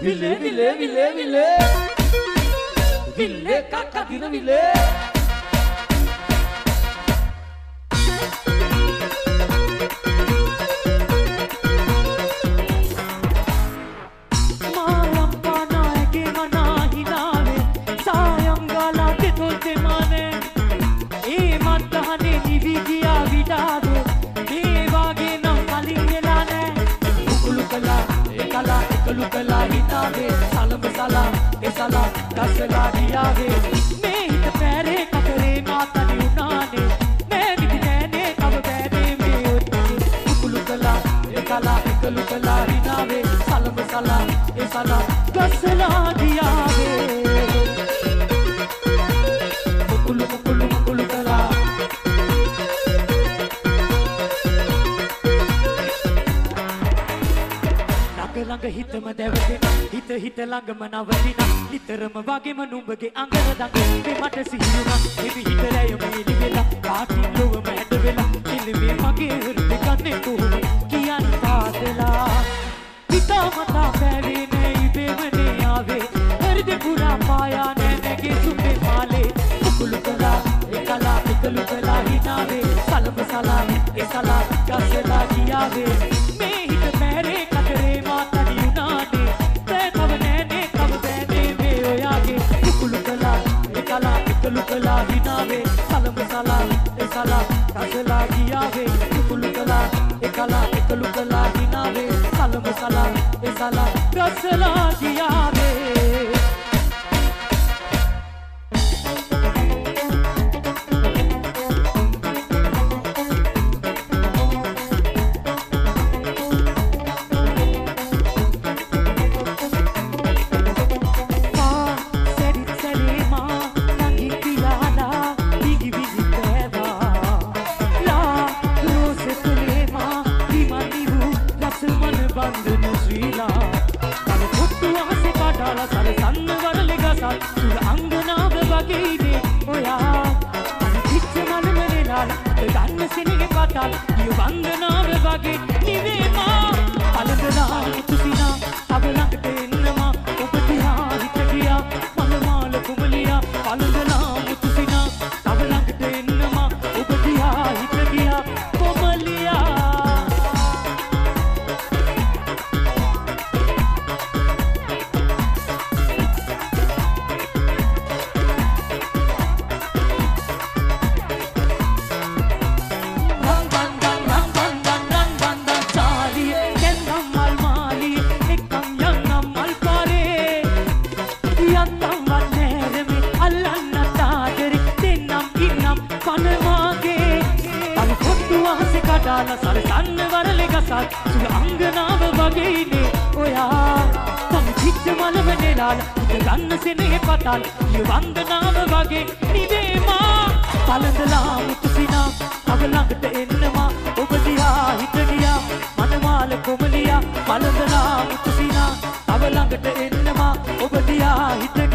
Vile, vile, vile, vile. Vile, caca, vile, vile. साला, ए साला, दस लाड़ी आवे मैं हित तो पैरे कपरे ना तनी उनाने मैं नित तो नैने कब बैने में उतने कला ए कला कलु कला ही नावे। सालम साला, ए साला, दस लाड़ी आवे मुकुलु मुकुलु मुकुलु कला लंग हित में देवते හිත හිත ළඟම නවතින නිතරම වගේම නුඹගේ අඟර දඟ මේ මට සිහිනුනා එවි හිත රැයම එලි වෙලා කාටින් ලොවම ඇද වෙලා ඉල්ලේ මගේ හෘද කන්නේ කොහොම කියන්න පාදලා හිතා මතා පැවීනේ ඉබේමනේ ආවේ හෘද පුරා පායා නෑ නැගේ සුඹේ මාලේ කුළු කලා එකලා එකලු කලා හිනාවේ සලම සලා ඒ සලා ගස්සලා ගියාවේ लुकला हिनावे अलम साला ए साला कास लागी आवे एक लुकला ए काला एक लुकला हिनावे अलम साला ए साला कास लागी आवे වන්දනාව වගේ නිවේමා පලඳලා මුතුසිනා තවලඟට එන්නමා ඔබ දිහා හිත ගියා. මලමාල කුමලියා පලඳලා දාලා සරසන්න වරලෙ ගසත් සුල අංගනාව වගේනේ ඔයා. තම චිත්ත මලව නෙලාල උද ගන්න සෙනෙහ පතල්. ය වන්දනාව වගේ නිවේමා පලඳලා මුතුසිනා තව ළඟට එන්නවා ඔබ දිහා හිත ගියා මනමාල කොමලියා. පලඳලා මුතුසිනා තව ළඟට එන්නවා ඔබ දිහා හිත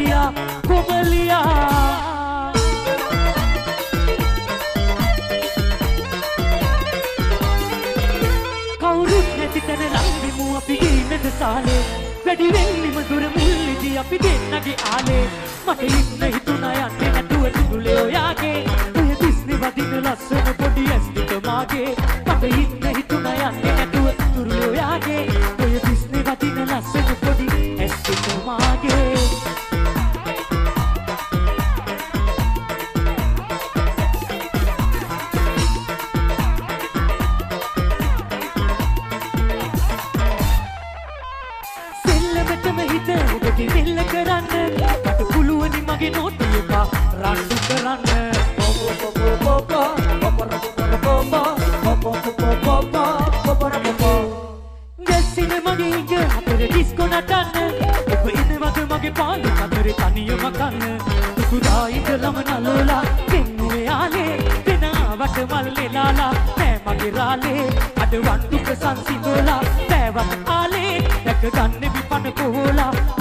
වැඩි වෙන්නිම දුර මුල්ලිදි අපි දෙන්නගේ ආලේ. මට ඉන්න හිතුණා යන්නේ නැතුව තුනුලේ ඔයාගේ. ඔය දිස්නි වදින ලස්සන පොඩි ඇස් දෙක මාගේ. මට ඉන්න හිතුණා යන්නේ නැතුව තුනුලේ ඔයාගේ. ඔය දිස්නි වදින ලස්සන පොඩි ඇස් දෙක මාගේ. ඔබගේ වෙල්ල කරන්න. මට පුළුවනි මගේ නෝටිය එපා. රණ්ඩු කරන්න. ගැස්සින මගේ ඉඟ අතර ඩිස්කො නටන්න. ඔබ ඉන්නවද මගේ පාලු අතරේ තනියම කන්න. තුකුදා ඉඳලම නලෝලා පෙන්නුවේ ආලේ දෙනාවට මල්ලේ ලාලා නෑ මගේ රාලේ. අඩ වන්දුක සංසිඳෝලා පෑවත් ආලේ දැක ගන්න විපන කොහෝලා. ලෝකෙම මාගේ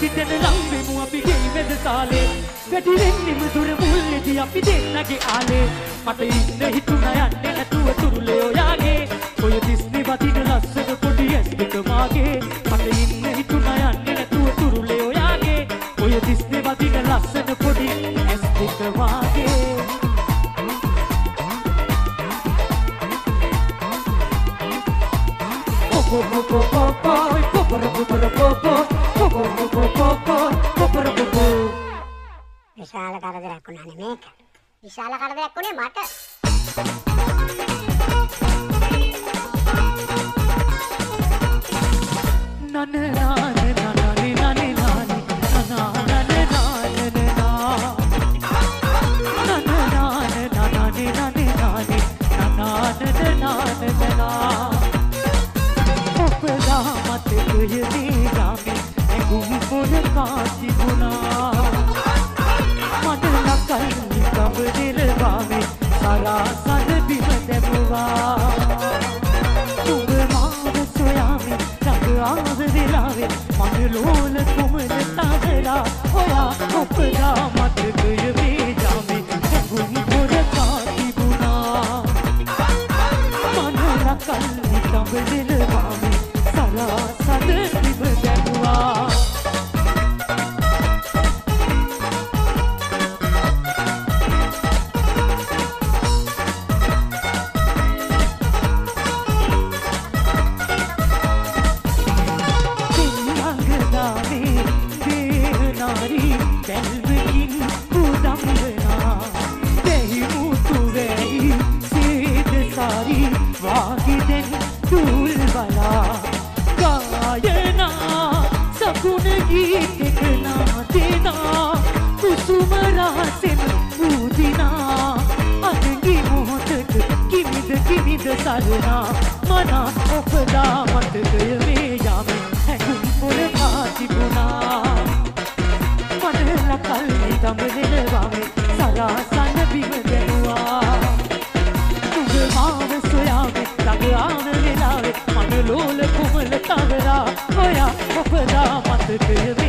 කවුරුත් නැති තැන ලම්බෙමු අපි ගේ වෙද සාලේ වැඩි වෙන්නෙම දුර මුල්ලෙදි අපි දෙන්නගේ ආලේ මට ඉන්න හිතුණ යන්නේ නැතුව තුරුලේ ඔයාගේ ඔය දිස්නේ වදින ලස්සන පොඩි ඇස් දෙක මාගේ මට ඉන්න හිතුණ යන්නේ නැතුව තුරුලේ ඔයාගේ ඔය දිස්නේ වදින ලස්සන පොඩි ඇස් දෙක මාගේ Pop, pop, pop, pop, pop, pop, pop, pop, pop, විශාල කරදරයක් වුණානේ මේක. විශාල කරදරයක් වුණේ මට. නනනාන නනනේ නනේ නනේ නනාන නනනේ නා. නනනාන නනනේ නනේ නනේ නනාන නනනේ නා. ඔබලා මතකයේදී ගාමි ඇඟුම් පොර කාති ගුණා. मन न कहीं कब दिलवा में सारा सन बिमत बुआ तुम मार सोया में रंग आग दिलावे, मन लोल तुम ताजला होया उपरा मत गय भेजा में गुन गुर काटी बुना मन न कहीं कब दिल බලා ගායනා සකුණ ගීතෙක නාදෙනා කුසුම රහසෙම පූදිනා අතගි මොහොතක කිමිද කිමිද සරනා මනා ඔපදා Mississippi.